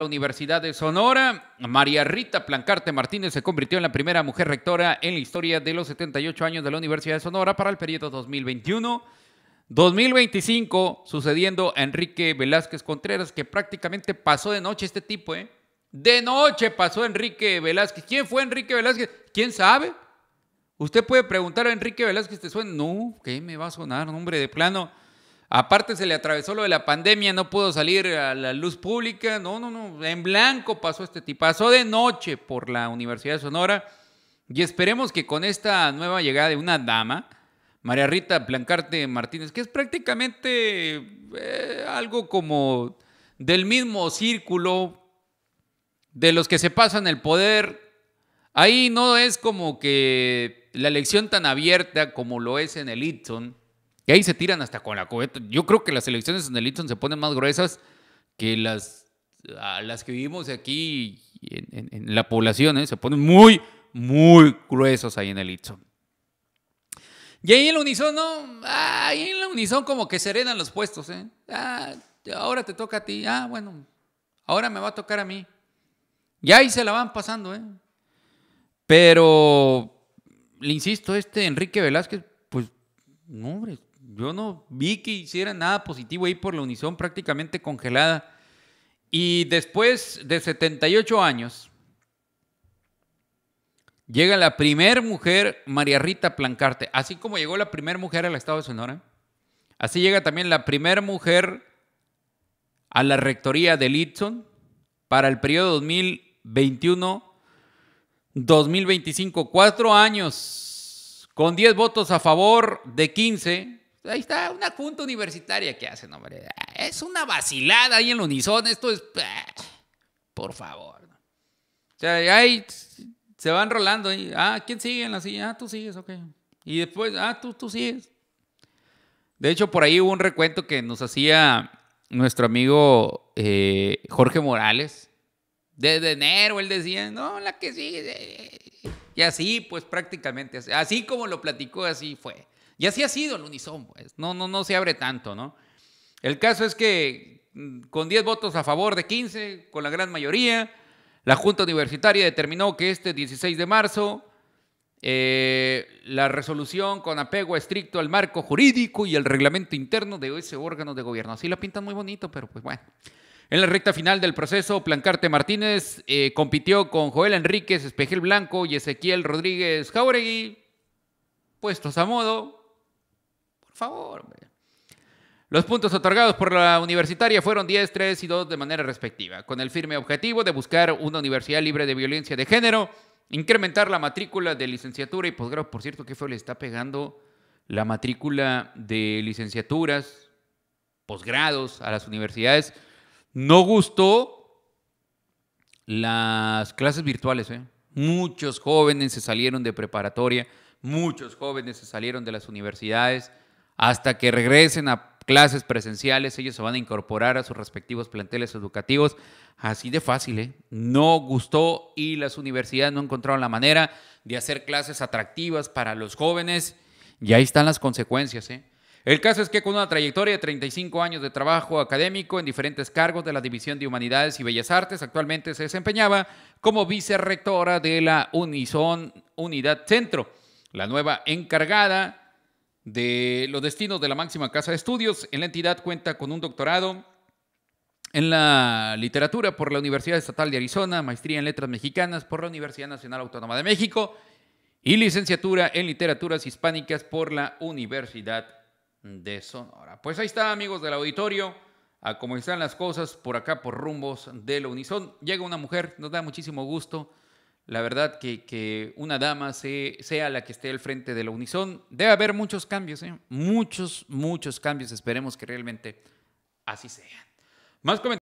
la Universidad de Sonora, María Rita Plancarte Martínez se convirtió en la primera mujer rectora en la historia de los 78 años de la Universidad de Sonora para el periodo 2021-2025, sucediendo a Enrique Velázquez Contreras, que prácticamente pasó de noche este tipo, ¿eh? De noche pasó Enrique Velázquez. ¿Quién fue Enrique Velázquez? ¿Quién sabe? Usted puede preguntar a Enrique Velázquez, ¿te suena? No, ¿qué me va a sonar? Nombre de plano Aparte se le atravesó lo de la pandemia, no pudo salir a la luz pública. No, no, no. En blanco pasó este tipo. Pasó de noche por la Universidad de Sonora. Y esperemos que con esta nueva llegada de una dama, María Rita Blancarte Martínez, que es prácticamente eh, algo como del mismo círculo de los que se pasan el poder. Ahí no es como que la elección tan abierta como lo es en el Itson y ahí se tiran hasta con la cubeta. Yo creo que las elecciones en el Eaton se ponen más gruesas que las, las que vivimos aquí en, la población. ¿eh? Se ponen muy, muy gruesos ahí en el Eaton. Y ahí en la Unison, ¿no? ahí en la Unison como que serenan los puestos. ¿eh? Ah, ahora te toca a ti. Ah, bueno, ahora me va a tocar a mí. Y ahí se la van pasando. ¿eh? Pero, le insisto, este Enrique Velázquez, pues, no, hombre, yo no vi que hiciera nada positivo ahí por la Unison prácticamente congelada. Y después de 78 años, llega la primer mujer, María Rita Plancarte. Así como llegó la primera mujer al estado de Sonora, así llega también la primera mujer a la rectoría de Litson para el periodo 2021-2025. Cuatro años, con 10 votos a favor de 15 Ahí está una junta universitaria que hacen, hombre. Es una vacilada ahí en el unison. Esto es. Por favor. O sea, ahí se van rolando. Y, ah, ¿quién sigue en la silla? Ah, tú sigues, ok. Y después, ah, tú, tú sigues. De hecho, por ahí hubo un recuento que nos hacía nuestro amigo eh, Jorge Morales. Desde enero él decía, no, la que sigue. Y así, pues prácticamente, así como lo platicó, así fue. Y así ha sido el Unison, pues. No, no, no se abre tanto, ¿no? El caso es que mm, con 10 votos a favor de 15, con la gran mayoría, la Junta Universitaria determinó que este 16 de marzo eh, la resolución con apego estricto al marco jurídico y el reglamento interno de ese órgano de gobierno. Así la pintan muy bonito, pero pues bueno. En la recta final del proceso, Plancarte Martínez eh, compitió con Joel Enríquez, Espejel Blanco y Ezequiel Rodríguez Jauregui, puestos a modo, favor. Los puntos otorgados por la universitaria fueron 10, 3 y 2 de manera respectiva, con el firme objetivo de buscar una universidad libre de violencia de género, incrementar la matrícula de licenciatura y posgrado. Por cierto, ¿qué fue? Le está pegando la matrícula de licenciaturas, posgrados a las universidades. No gustó las clases virtuales. ¿eh? Muchos jóvenes se salieron de preparatoria, muchos jóvenes se salieron de las universidades hasta que regresen a clases presenciales, ellos se van a incorporar a sus respectivos planteles educativos. Así de fácil, ¿eh? No gustó y las universidades no encontraron la manera de hacer clases atractivas para los jóvenes. Y ahí están las consecuencias, ¿eh? El caso es que con una trayectoria de 35 años de trabajo académico en diferentes cargos de la División de Humanidades y Bellas Artes, actualmente se desempeñaba como vicerrectora de la Unison Unidad Centro, la nueva encargada de los destinos de la máxima casa de estudios. En la entidad cuenta con un doctorado en la literatura por la Universidad Estatal de Arizona, maestría en letras mexicanas por la Universidad Nacional Autónoma de México y licenciatura en literaturas hispánicas por la Universidad de Sonora. Pues ahí está, amigos del auditorio, a cómo están las cosas por acá, por rumbos de la Unison. Llega una mujer, nos da muchísimo gusto la verdad que, una dama sea la que esté al frente de la Unison. Debe haber muchos cambios, ¿eh? muchos, muchos cambios. Esperemos que realmente así sean. Más comentarios.